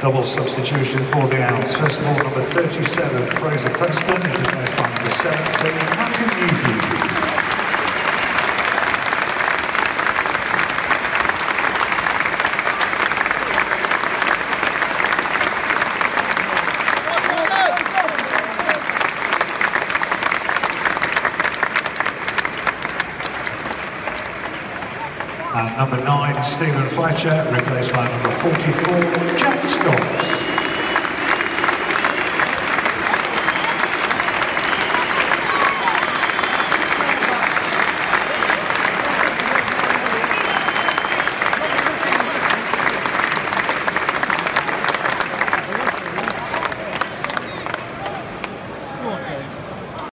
Double substitution for the Owls. First of all, number 37, Fraser Preston, replaced by And number nine, Steven Fletcher, replaced by number 44, Jack Stobbs.